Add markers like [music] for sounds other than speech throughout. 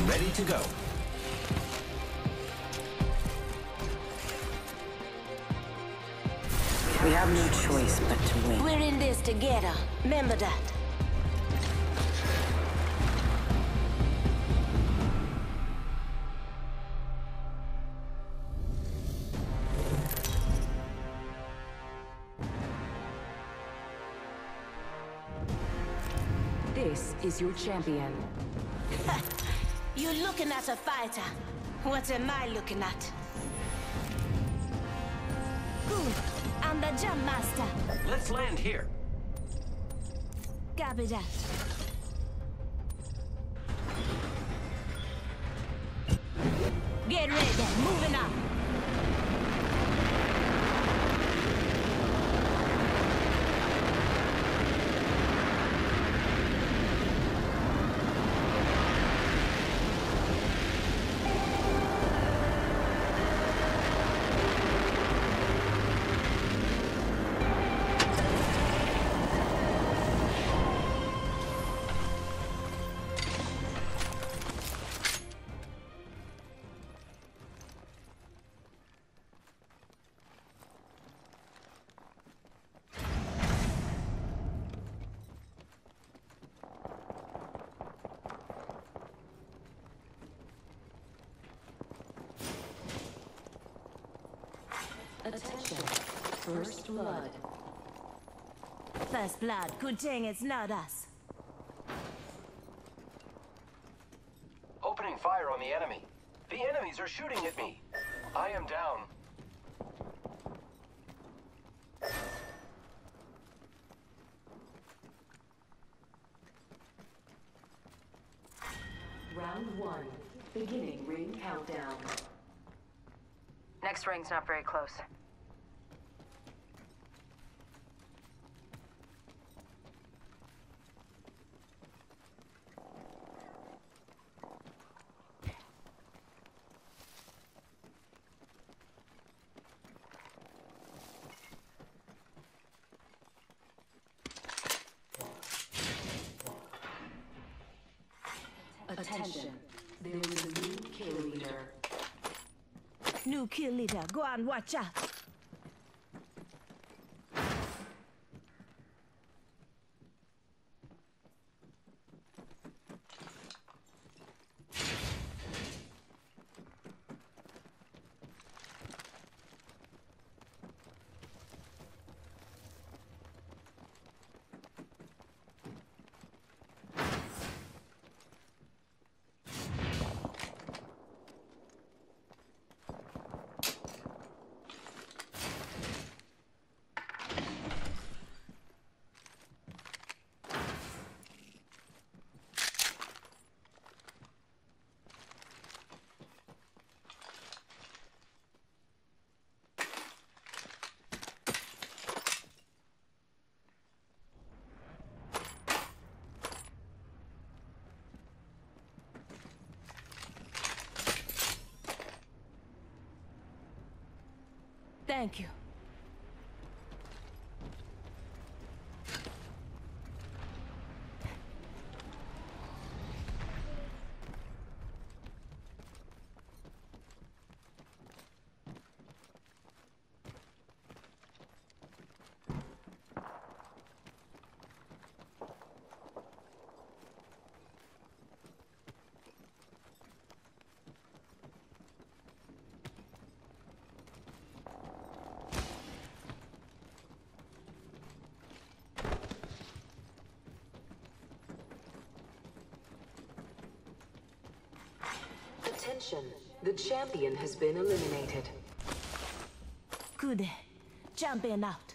and ready to go. We have no choice but to win. We're in this together. Remember that. This is your champion. [laughs] You're looking at a fighter. What am I looking at? Good. I'm the jump master. Let's land here. Copy that. Get ready. Attention. First blood. First blood. Good thing it's not us. Opening fire on the enemy. The enemies are shooting at me. I am down. Round one. Beginning ring countdown. Next ring's not very close. Attention. There is a new kill leader. New kill leader. Go on, watch out. Thank you. Attention. The champion has been eliminated. Good. Jumping out.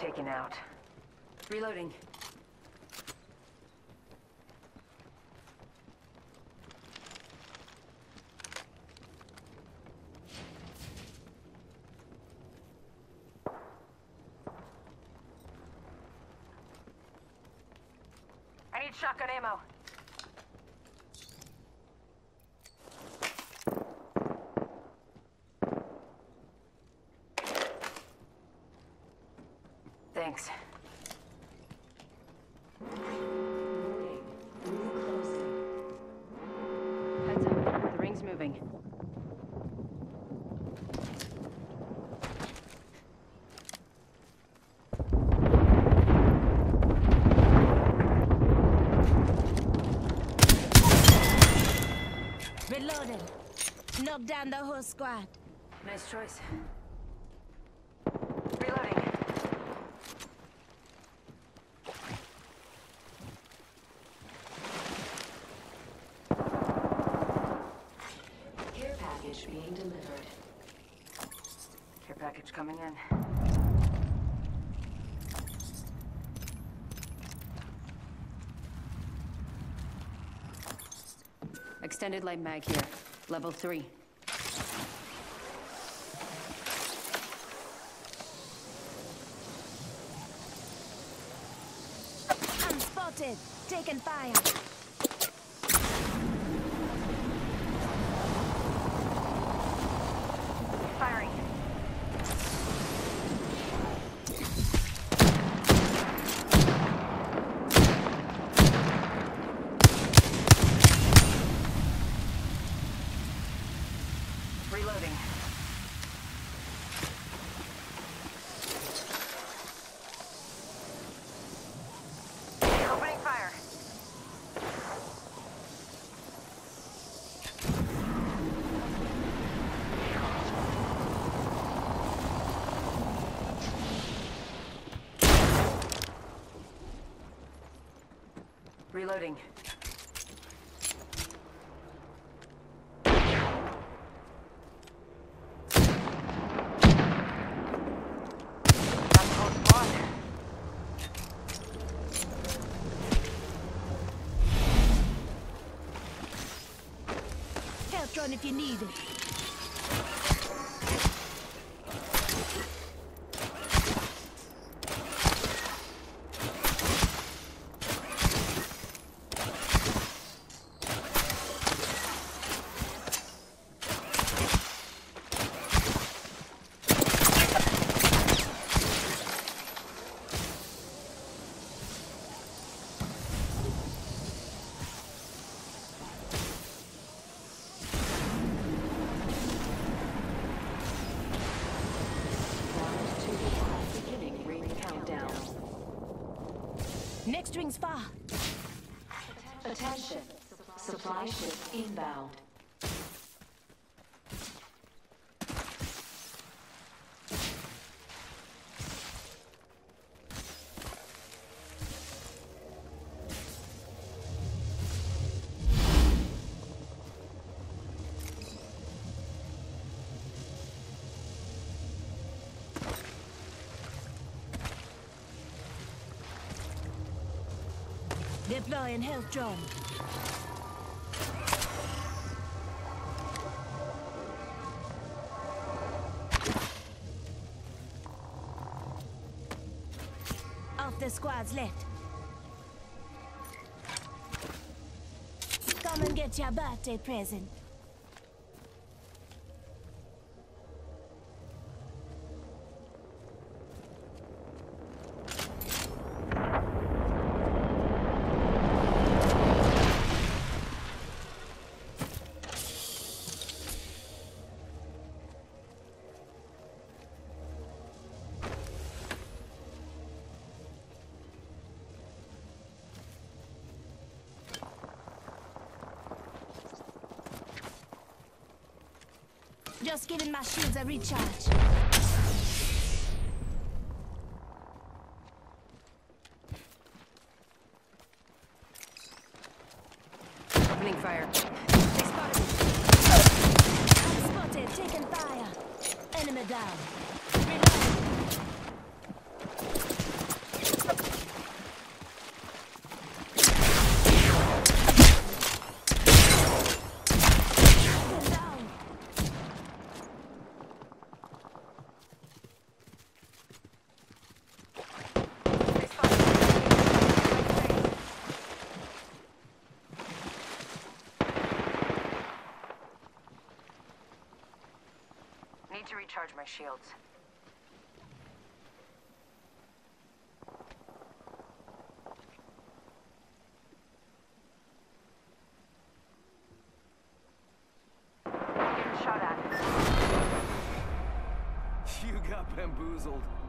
taken out. Reloading. I need shotgun ammo. Ring's moving. Reloading. Knock down the whole squad. Nice choice. Coming in. Extended light mag here. Level 3. I'm. Taking fire. Firing. Reloading. Opening fire. Reloading. If you need it. Next ring's far. Attention. Supply ship inbound. Deploying health drone. Off the squad's left. Come and get your birthday present. Just giving my shields a recharge. Opening fire. My shields. [laughs] You got bamboozled.